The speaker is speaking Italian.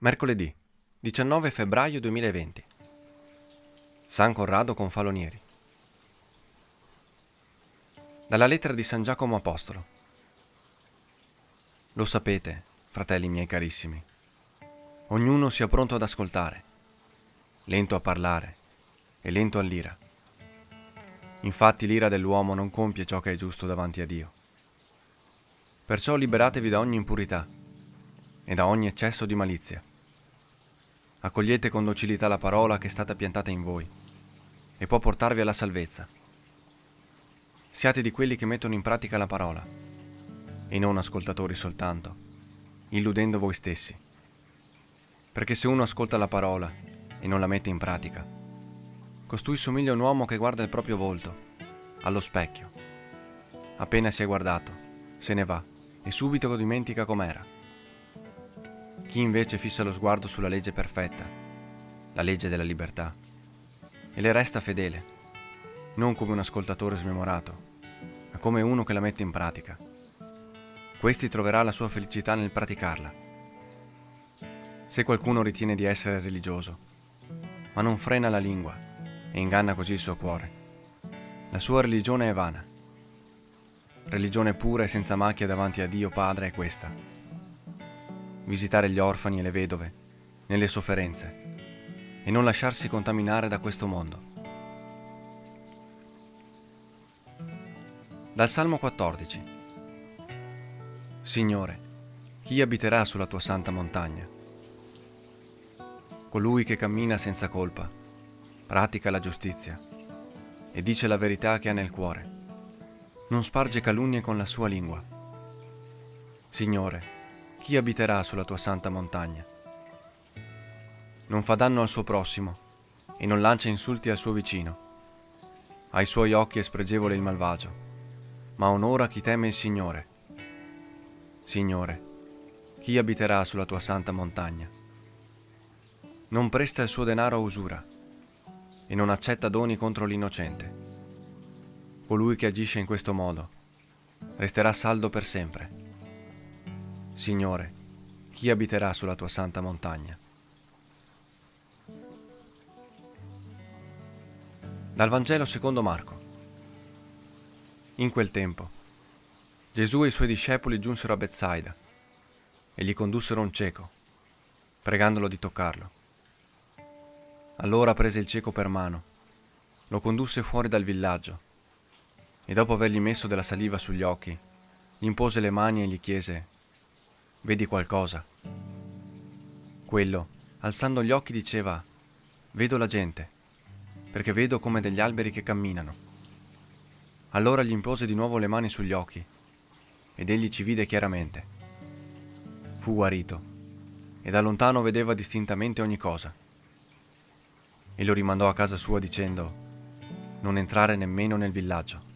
Mercoledì 19 febbraio 2020 San Corrado con Falonieri. Dalla lettera di San Giacomo Apostolo. Lo sapete, fratelli miei carissimi, ognuno sia pronto ad ascoltare, lento a parlare e lento all'ira. Infatti l'ira dell'uomo non compie ciò che è giusto davanti a Dio. Perciò liberatevi da ogni impurità e da ogni eccesso di malizia. Accogliete con docilità la parola che è stata piantata in voi e può portarvi alla salvezza. Siate di quelli che mettono in pratica la parola e non ascoltatori soltanto, illudendo voi stessi. Perché se uno ascolta la parola e non la mette in pratica, costui somiglia a un uomo che guarda il proprio volto, allo specchio. Appena si è guardato, se ne va e subito dimentica com'era. Chi invece fissa lo sguardo sulla legge perfetta, la legge della libertà, e le resta fedele, non come un ascoltatore smemorato, ma come uno che la mette in pratica. Questi troverà la sua felicità nel praticarla. Se qualcuno ritiene di essere religioso, ma non frena la lingua e inganna così il suo cuore, la sua religione è vana. Religione pura e senza macchia davanti a Dio Padre è questa visitare gli orfani e le vedove nelle sofferenze e non lasciarsi contaminare da questo mondo. Dal Salmo 14 Signore, chi abiterà sulla tua santa montagna? Colui che cammina senza colpa, pratica la giustizia e dice la verità che ha nel cuore, non sparge calunnie con la sua lingua. Signore, chi abiterà sulla tua santa montagna? Non fa danno al suo prossimo e non lancia insulti al suo vicino. Ai suoi occhi è spregevole il malvagio, ma onora chi teme il Signore. Signore, chi abiterà sulla tua santa montagna? Non presta il suo denaro a usura e non accetta doni contro l'innocente. Colui che agisce in questo modo resterà saldo per sempre. Signore, chi abiterà sulla tua santa montagna? Dal Vangelo secondo Marco. In quel tempo, Gesù e i suoi discepoli giunsero a Bethsaida e gli condussero un cieco, pregandolo di toccarlo. Allora prese il cieco per mano, lo condusse fuori dal villaggio e dopo avergli messo della saliva sugli occhi, gli impose le mani e gli chiese Vedi qualcosa? Quello, alzando gli occhi, diceva, Vedo la gente, perché vedo come degli alberi che camminano. Allora gli impose di nuovo le mani sugli occhi, ed egli ci vide chiaramente. Fu guarito, e da lontano vedeva distintamente ogni cosa. E lo rimandò a casa sua dicendo, Non entrare nemmeno nel villaggio.